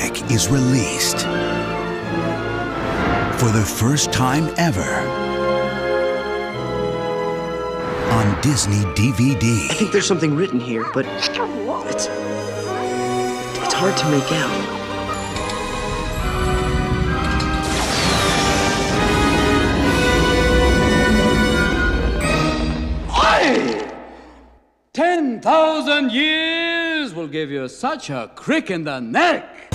magic is released. For the first time ever on Disney DVD. I think there's something written here, but it's it's hard to make out. Ten thousand years will give you such a crick in the neck.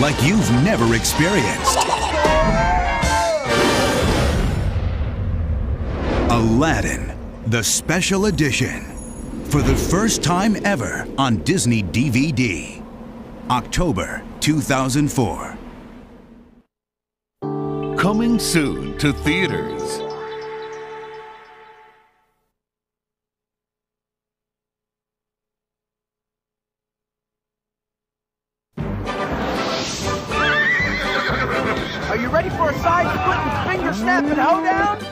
Like you've never experienced. Aladdin, the special edition. For the first time ever on Disney DVD. October 2004. Coming soon to theaters.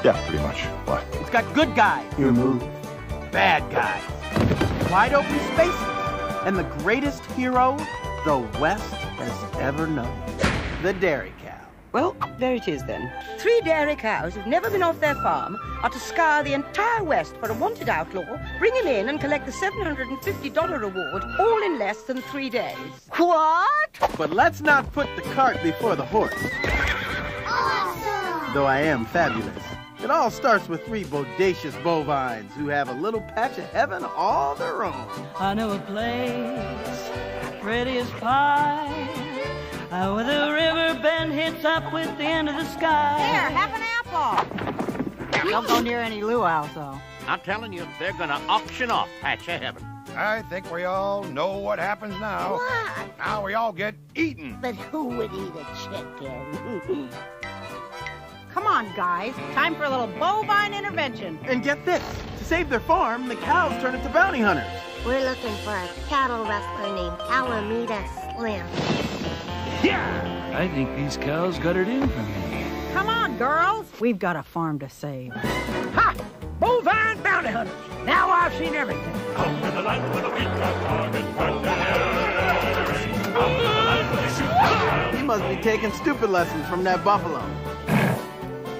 Yeah, pretty much. Why? It's got good guys, Your move. bad guys, wide open spaces, and the greatest hero the West has ever known the Dairy Cow. Well, there it is then. Three dairy cows who've never been off their farm are to scour the entire West for a wanted outlaw, bring him in, and collect the $750 reward all in less than three days. What? But let's not put the cart before the horse. Awesome! Though I am fabulous. It all starts with three bodacious bovines who have a little patch of heaven all their own. I know a place, pretty as pie, uh, where the river bend hits up with the end of the sky. There, have an apple. Don't go near any luau's, though. I'm telling you, they're gonna auction off Patch of Heaven. I think we all know what happens now. What? Now we all get eaten. But who would eat a chicken? Come on, guys. Time for a little bovine intervention. And get this to save their farm, the cows turn into bounty hunters. We're looking for a cattle wrestler named Alameda Slim. Yeah! I think these cows got it in for me. Come on, girls. We've got a farm to save. Ha! Bovine bounty hunters. Now I've seen everything. He must be taking stupid lessons from that buffalo.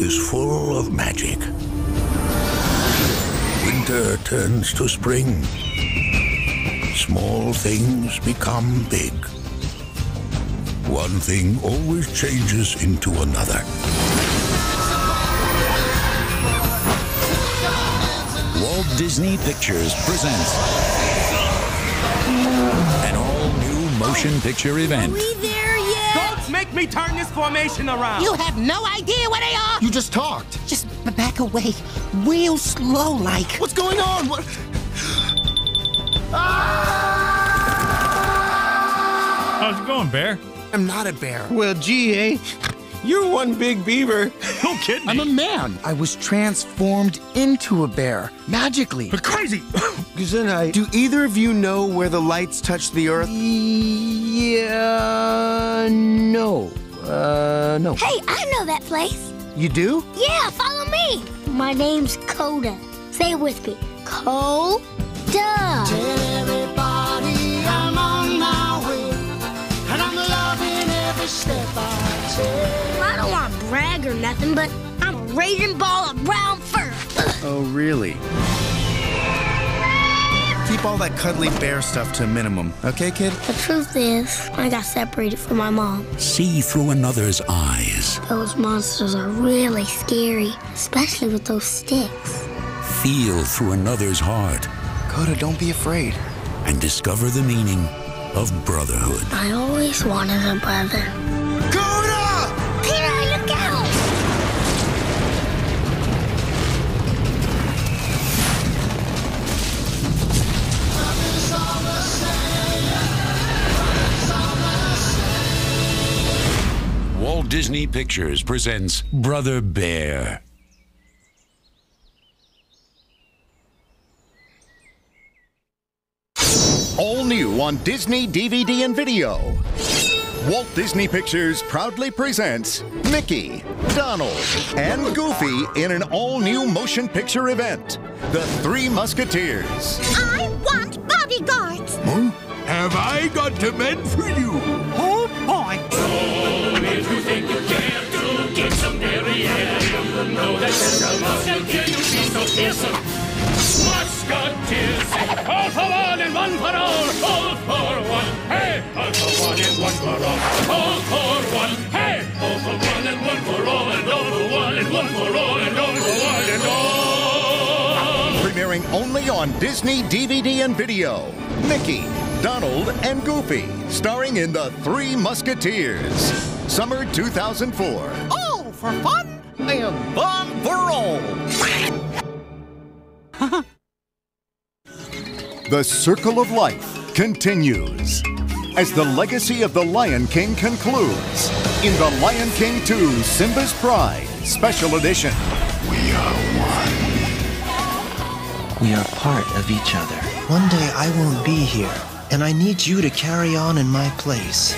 is full of magic. Winter turns to spring. Small things become big. One thing always changes into another. Walt Disney Pictures presents an all-new motion picture event. Me turn this formation around. You have no idea where they are. You just talked. Just back away, real slow, like. What's going on? What? How's it going, Bear? I'm not a bear. Well, gee, eh? You're one big beaver. No kidding. I'm a man. I was transformed into a bear magically. But crazy. Gesundheit. Do either of you know where the lights touch the earth? Yeah, no. Uh, no. Hey, I know that place. You do? Yeah, follow me. My name's Koda. Say it with me. Koda. Or nothing, but I'm a raging ball of brown fur. Oh, really? Keep all that cuddly bear stuff to a minimum, okay, kid? The truth is, I got separated from my mom. See through another's eyes. Those monsters are really scary, especially with those sticks. feel through another's heart. Koda, don't be afraid. And discover the meaning of brotherhood. I always wanted a brother. Walt Disney Pictures presents Brother Bear. All new on Disney DVD and video. Walt Disney Pictures proudly presents Mickey, Donald, and Goofy in an all new motion picture event The Three Musketeers. I want bodyguards! Huh? Have I got to mend for you? Know that you be so fearsome. Musketeers, all for one and one for all, all for one. Hey, all for one and one for all, all for one. Hey, all for one and one for all, and all for one and one for all, and all for one and all. Premiering only on Disney DVD and video. Mickey, Donald, and Goofy, starring in The Three Musketeers. Summer 2004. All for fun and one for all. The Circle of Life continues as the legacy of the Lion King concludes in The Lion King 2 Simba's Pride Special Edition. We are one. We are part of each other. One day I won't be here, and I need you to carry on in my place.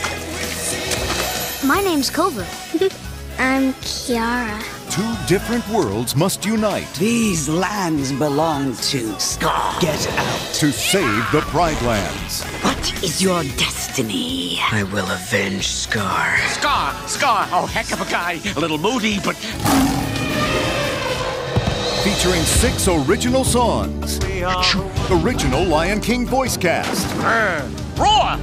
My name's Kovu. I'm Kiara. Two different worlds must unite These lands belong to Scar. Get out. to save the Pride Lands. What is your destiny? I will avenge Scar. Scar, Scar, oh, heck of a guy. A little moody, but Featuring six original songs. Original Lion King voice cast. roar.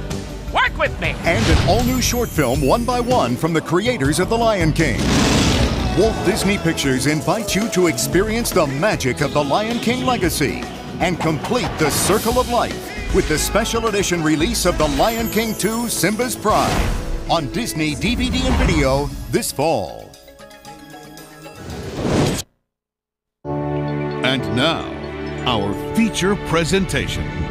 Work with me. And an all new short film, one by one, from the creators of The Lion King. Walt Disney Pictures invites you to experience the magic of the Lion King legacy and complete the circle of life with the special edition release of The Lion King 2 Simba's Pride on Disney DVD and video this fall. And now, our feature presentation.